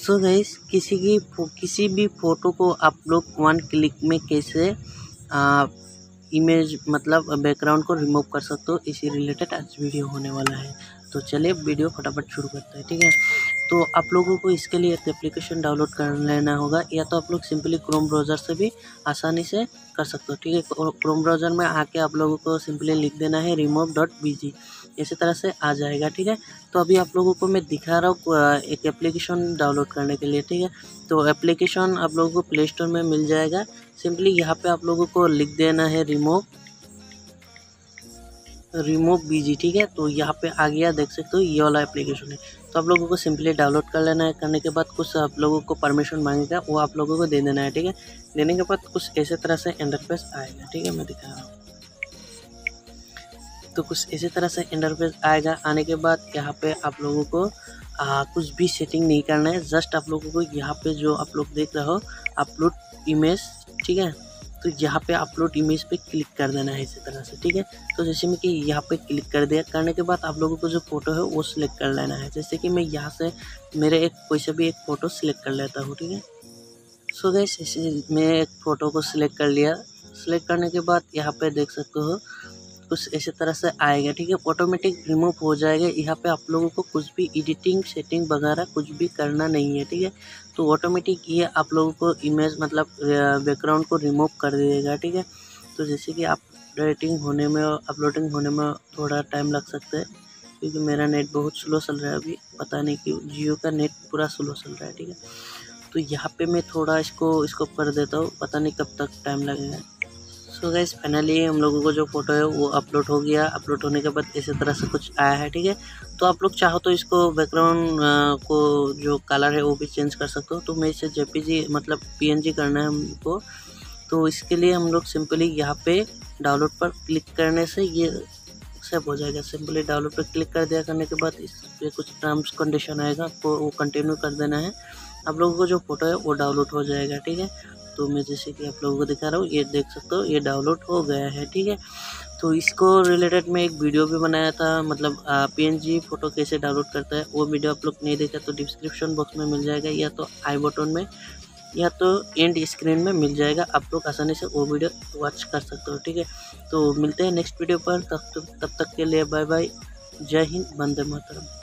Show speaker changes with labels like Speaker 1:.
Speaker 1: So guys, किसी की किसी भी फ़ोटो को आप लोग वन क्लिक में कैसे इमेज मतलब बैकग्राउंड को रिमूव कर सकते हो, इसी रिलेटेड आज वीडियो होने वाला है। तो चलिए वीडियो फटाफट शुरू करते हैं, ठीक है? तो आप लोगों को इसके लिए एक एप्लीकेशन डाउनलोड कर लेना होगा, या तो आप लोग सिंपली क्रोम ब्राउज़र से भी आसानी से कर सकते हो, ठीक है? क्रोम ब्राउज़र में आके आप लोगों को सिंपली लिख देना है रिमूव डॉट बी जी इसी तरह से आ जाएगा, ठीक है? तो अभी आप लोगों को मैं दिखा रहा हूँ एक एप्लीकेशन डाउनलोड करने के लिए, ठीक है? तो एप्लीकेशन आप लोगों को प्ले स्टोर में मिल जाएगा। सिंपली यहाँ पे आप लोगों को लिख देना है रिमूव रिमूव बीजी ठीक है? तो यहाँ पे आ गया, देख सकते हो, ये वाला एप्लीकेशन है। तो आप लोगों को सिंपली डाउनलोड कर लेना है। करने के बाद कुछ आप लोगों को परमिशन मांगेगा, वो आप लोगों को दे देना है, ठीक है? देने के बाद कुछ ऐसे तरह से इंटरफेस आएगा, ठीक है? मैं दिखा रहा हूँ। तो कुछ इसी तरह से इंटरफेस आएगा। आने के बाद यहाँ पे आप लोगों को आ, कुछ भी सेटिंग नहीं करना है। जस्ट आप लोगों को यहाँ पे जो आप लोग देख रहे हो अपलोड इमेज ठीक है? तो यहाँ पे अपलोड इमेज पे क्लिक कर देना है इसी तरह से ठीक है? तो जैसे मैं कि यहाँ पे क्लिक कर दिया करने के बाद आप लोगों को जो फ़ोटो है वो सिलेक्ट कर लेना है। जैसे कि मैं यहाँ से मेरे एक कोई से भी एक फ़ोटो सिलेक्ट कर लेता हूँ ठीक है? सो इसे मैं एक फ़ोटो को सिलेक्ट कर लिया। सिलेक्ट करने के बाद यहाँ पे देख सकते हो कुछ इसी तरह से आएगा, ठीक है? ऑटोमेटिक रिमूव हो जाएगा। यहाँ पे आप लोगों को कुछ भी एडिटिंग सेटिंग वगैरह कुछ भी करना नहीं है, ठीक है? तो ऑटोमेटिक ये आप लोगों को इमेज मतलब बैकग्राउंड को रिमूव कर देगा, ठीक है? तो जैसे कि आप एडिटिंग होने में और अपलोडिंग होने में थोड़ा टाइम लग सकता है, क्योंकि मेरा नेट बहुत स्लो चल रहा है अभी। पता नहीं क्यों, जियो का नेट पूरा स्लो चल रहा है, ठीक है? तो यहाँ पे मैं थोड़ा इसको इसको कर देता हूँ। पता नहीं कब तक टाइम लगेगा। सो गैस फाइनली हम लोगों को जो फ़ोटो है वो अपलोड हो गया। अपलोड होने के बाद इसी तरह से कुछ आया है, ठीक है? तो आप लोग चाहो तो इसको बैकग्राउंड को जो कलर है वो भी चेंज कर सकते हो। तो मैं इसे जेपीजी मतलब पीएनजी करना है हमको। तो इसके लिए हम लोग सिंपली यहाँ पे डाउनलोड पर क्लिक करने से ये सेव हो जाएगा। सिंपली डाउनलोड पर क्लिक कर दिया करने के बाद इस पर कुछ टर्म्स कंडीशन आएगा, आपको वो कंटिन्यू कर देना है। आप लोगों को जो फ़ोटो है वो डाउनलोड हो जाएगा, ठीक है? तो मैं जैसे कि आप लोगों को दिखा रहा हूँ, ये देख सकते हो, ये डाउनलोड हो गया है, ठीक है? तो इसको रिलेटेड मैं एक वीडियो भी बनाया था मतलब पीएनजी फ़ोटो कैसे डाउनलोड करता है, वो वीडियो आप लोग नहीं देखा तो डिस्क्रिप्शन बॉक्स में मिल जाएगा, या तो आई बटन में, या तो एंड स्क्रीन में मिल जाएगा, आप लोग आसानी से वो वीडियो वॉच कर सकते हो, ठीक है? तो मिलते हैं नेक्स्ट वीडियो पर, तब तब तक के लिए बाय बाय जय हिंद, वंदे मातरम।